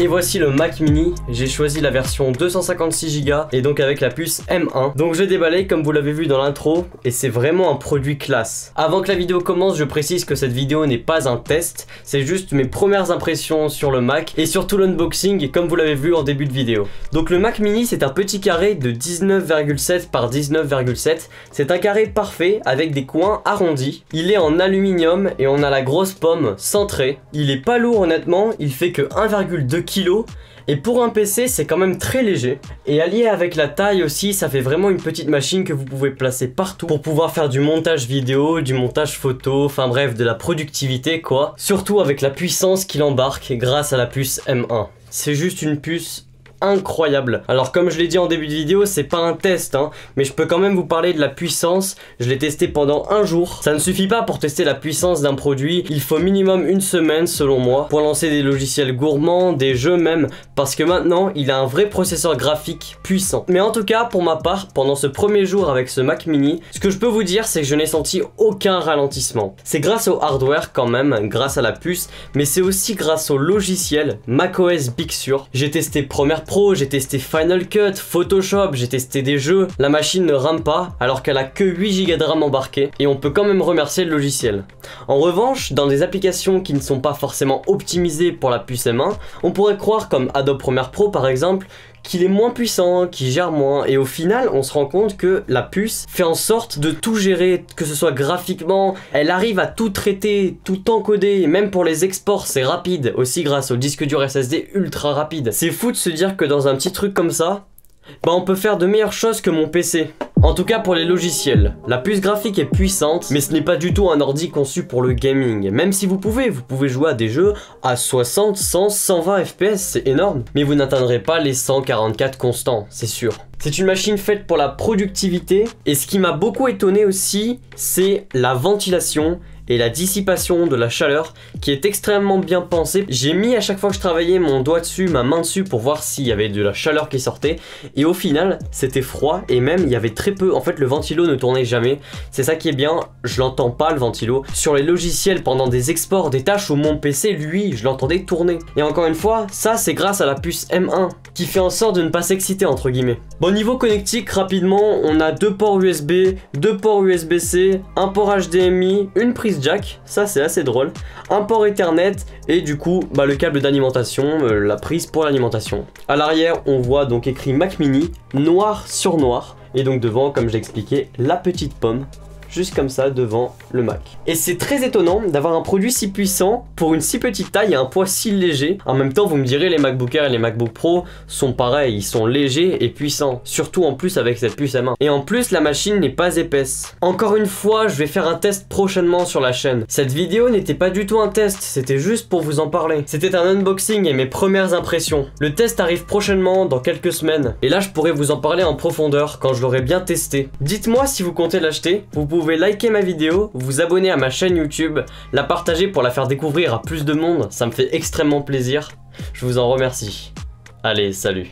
Et voici le Mac Mini, j'ai choisi la version 256Go et donc avec la puce M1. Donc je déballé comme vous l'avez vu dans l'intro et c'est vraiment un produit classe. Avant que la vidéo commence, je précise que cette vidéo n'est pas un test, c'est juste mes premières impressions sur le Mac et surtout l'unboxing comme vous l'avez vu en début de vidéo. Donc le Mac Mini c'est un petit carré de 19,7 par 19,7, c'est un carré parfait avec des coins arrondis. Il est en aluminium et on a la grosse pomme centrée. Il est pas lourd honnêtement, il fait que 1,2 et pour un PC, c'est quand même très léger. Et allié avec la taille aussi, ça fait vraiment une petite machine que vous pouvez placer partout pour pouvoir faire du montage vidéo, du montage photo, enfin bref, de la productivité quoi. Surtout avec la puissance qu'il embarque grâce à la puce M1. C'est juste une puce incroyable. Alors comme je l'ai dit en début de vidéo, c'est pas un test, hein, mais je peux quand même vous parler de la puissance. Je l'ai testé pendant un jour. Ça ne suffit pas pour tester la puissance d'un produit, il faut minimum une semaine selon moi pour lancer des logiciels gourmands, des jeux même, parce que maintenant il a un vrai processeur graphique puissant. Mais en tout cas, pour ma part, pendant ce premier jour avec ce Mac mini, ce que je peux vous dire c'est que je n'ai senti aucun ralentissement. C'est grâce au hardware quand même, grâce à la puce, mais c'est aussi grâce au logiciel macOS Big Sur. J'ai testé première Pro, j'ai testé Final Cut, Photoshop, j'ai testé des jeux. La machine ne rame pas alors qu'elle a que 8 Go de RAM embarqué et on peut quand même remercier le logiciel. En revanche, dans des applications qui ne sont pas forcément optimisées pour la puce M1, on pourrait croire comme Adobe Premiere Pro par exemple qu'il est moins puissant, qu'il gère moins, et au final on se rend compte que la puce fait en sorte de tout gérer, que ce soit graphiquement, elle arrive à tout traiter, tout encoder, même pour les exports c'est rapide, aussi grâce au disque dur SSD ultra rapide. C'est fou de se dire que dans un petit truc comme ça, bah on peut faire de meilleures choses que mon PC. En tout cas pour les logiciels, la puce graphique est puissante, mais ce n'est pas du tout un ordi conçu pour le gaming. Même si vous pouvez, vous pouvez jouer à des jeux à 60, 100, 120 fps, c'est énorme. Mais vous n'atteindrez pas les 144 constants, c'est sûr. C'est une machine faite pour la productivité, et ce qui m'a beaucoup étonné aussi, c'est la ventilation et la dissipation de la chaleur qui est extrêmement bien pensée. J'ai mis à chaque fois que je travaillais mon doigt dessus, ma main dessus pour voir s'il y avait de la chaleur qui sortait et au final c'était froid et même il y avait très peu, en fait le ventilo ne tournait jamais. C'est ça qui est bien, je l'entends pas le ventilo. Sur les logiciels pendant des exports, des tâches où mon PC lui je l'entendais tourner. Et encore une fois, ça c'est grâce à la puce M1 qui fait en sorte de ne pas s'exciter entre guillemets. Bon niveau connectique rapidement, on a deux ports USB, deux ports USB-C, un port HDMI, une prise jack, ça c'est assez drôle, un port Ethernet et du coup bah, le câble d'alimentation, euh, la prise pour l'alimentation. À l'arrière on voit donc écrit Mac Mini, noir sur noir, et donc devant comme j'ai expliqué la petite pomme juste comme ça devant le Mac. Et c'est très étonnant d'avoir un produit si puissant pour une si petite taille et un poids si léger. En même temps, vous me direz, les MacBook Air et les MacBook Pro sont pareils, ils sont légers et puissants, surtout en plus avec cette puce à main. Et en plus, la machine n'est pas épaisse. Encore une fois, je vais faire un test prochainement sur la chaîne. Cette vidéo n'était pas du tout un test, c'était juste pour vous en parler. C'était un unboxing et mes premières impressions. Le test arrive prochainement dans quelques semaines. Et là, je pourrais vous en parler en profondeur quand je l'aurai bien testé. Dites-moi si vous comptez l'acheter. Pouvez liker ma vidéo, vous abonner à ma chaîne YouTube, la partager pour la faire découvrir à plus de monde, ça me fait extrêmement plaisir. Je vous en remercie. Allez, salut